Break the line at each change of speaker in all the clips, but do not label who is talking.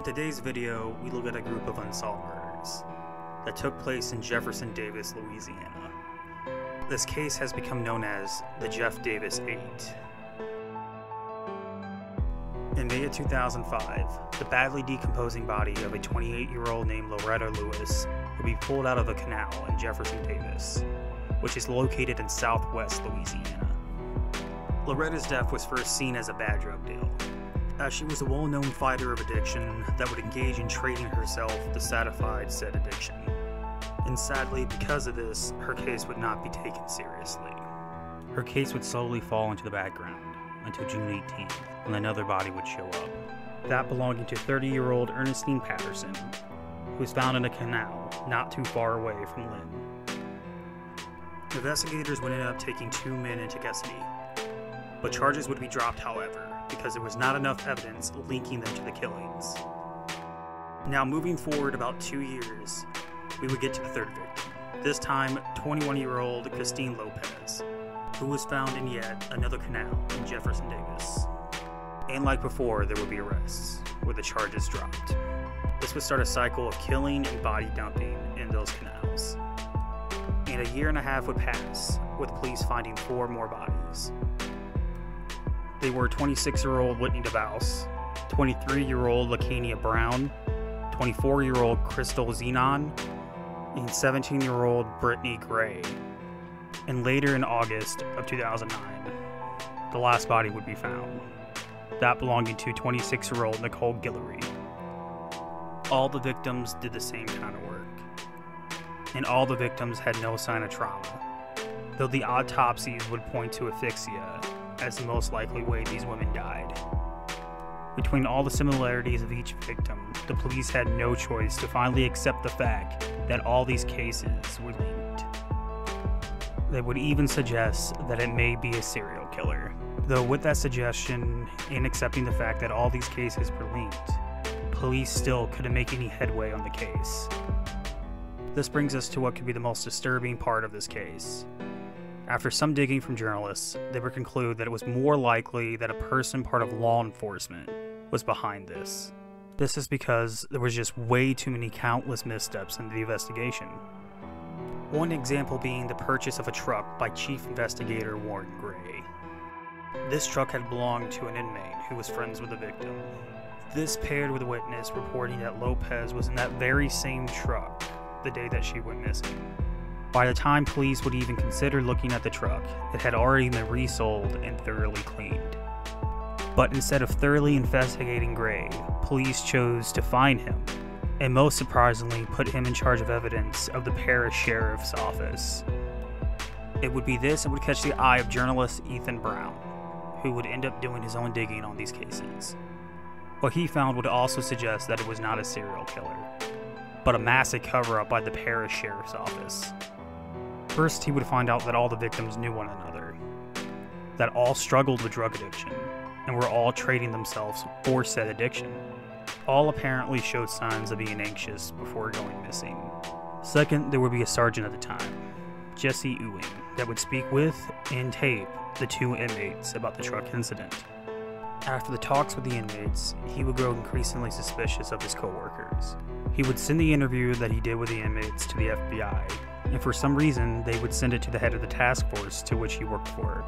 In today's video, we look at a group of unsolved murders that took place in Jefferson Davis, Louisiana. This case has become known as the Jeff Davis 8. In May of 2005, the badly decomposing body of a 28 year old named Loretta Lewis would be pulled out of a canal in Jefferson Davis, which is located in southwest Louisiana. Loretta's death was first seen as a bad drug deal, as she was a well known fighter of addiction that would engage in trading herself to satisfy said addiction. And sadly, because of this, her case would not be taken seriously. Her case would slowly fall into the background until June 18th, when another body would show up. That belonging to 30 year old Ernestine Patterson, who was found in a canal not too far away from Lynn. Investigators would end up taking two men into custody, but charges would be dropped, however, because there was not enough evidence linking them to the killings. Now, moving forward about two years, we would get to the third victim, this time 21 year old Christine Lopez, who was found in yet another canal in Jefferson Davis. And like before, there would be arrests, where the charges dropped. This would start a cycle of killing and body dumping in those canals. And a year and a half would pass, with police finding four more bodies. They were 26 year old Whitney DeVos, 23 year old Laconia Brown, 24 year old Crystal Xenon, and 17 year old Brittany Gray. And later in August of 2009, the last body would be found, that belonging to 26 year old Nicole Guillory. All the victims did the same kind of work, and all the victims had no sign of trauma, though the autopsies would point to asphyxia as the most likely way these women died. Between all the similarities of each victim, the police had no choice to finally accept the fact that all these cases were linked. They would even suggest that it may be a serial killer. Though, with that suggestion and accepting the fact that all these cases were linked, police still couldn't make any headway on the case. This brings us to what could be the most disturbing part of this case. After some digging from journalists, they would conclude that it was more likely that a person part of law enforcement was behind this. This is because there was just way too many countless missteps in the investigation. One example being the purchase of a truck by Chief Investigator Warren Gray. This truck had belonged to an inmate who was friends with the victim. This paired with a witness reporting that Lopez was in that very same truck the day that she went missing. By the time police would even consider looking at the truck, it had already been resold and thoroughly cleaned. But instead of thoroughly investigating Gray, police chose to find him, and most surprisingly, put him in charge of evidence of the parish sheriff's office. It would be this that would catch the eye of journalist Ethan Brown, who would end up doing his own digging on these cases. What he found would also suggest that it was not a serial killer, but a massive cover up by the parish sheriff's office. First, he would find out that all the victims knew one another, that all struggled with drug addiction, and were all trading themselves for said addiction. All apparently showed signs of being anxious before going missing. Second, there would be a sergeant at the time, Jesse Ewing, that would speak with and tape the two inmates about the truck incident. After the talks with the inmates, he would grow increasingly suspicious of his coworkers. He would send the interview that he did with the inmates to the FBI, and for some reason, they would send it to the head of the task force to which he worked for.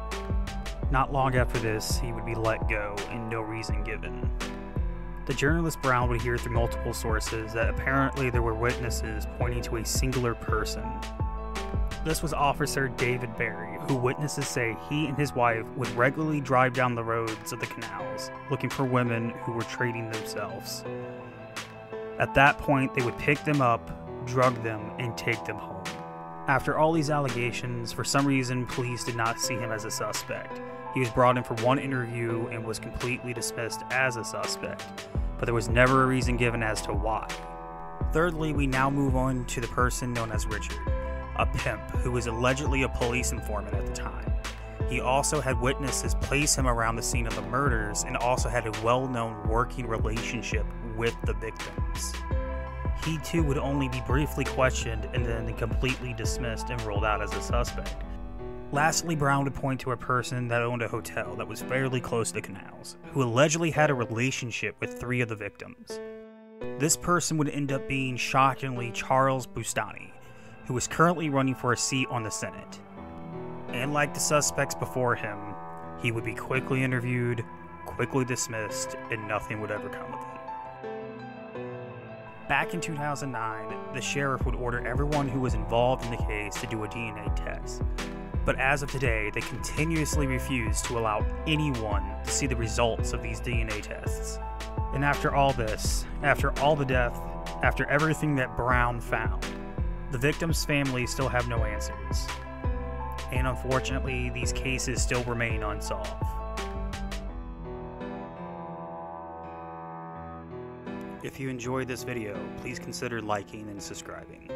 Not long after this, he would be let go and no reason given. The journalist Brown would hear through multiple sources that apparently there were witnesses pointing to a singular person. This was Officer David Berry, who witnesses say he and his wife would regularly drive down the roads of the canals looking for women who were trading themselves. At that point, they would pick them up, drug them, and take them home. After all these allegations, for some reason, police did not see him as a suspect. He was brought in for one interview and was completely dismissed as a suspect, but there was never a reason given as to why. Thirdly, we now move on to the person known as Richard, a pimp who was allegedly a police informant at the time. He also had witnesses place him around the scene of the murders and also had a well known working relationship with the victims. He too would only be briefly questioned and then completely dismissed and ruled out as a suspect. Lastly, Brown would point to a person that owned a hotel that was fairly close to the canals, who allegedly had a relationship with three of the victims. This person would end up being shockingly Charles Boustany, who is currently running for a seat on the Senate. And like the suspects before him, he would be quickly interviewed, quickly dismissed, and nothing would ever come of it. Back in 2009, the sheriff would order everyone who was involved in the case to do a DNA test. But as of today, they continuously refuse to allow anyone to see the results of these DNA tests. And after all this, after all the death, after everything that Brown found, the victims' families still have no answers. And unfortunately, these cases still remain unsolved. If you enjoyed this video, please consider liking and subscribing.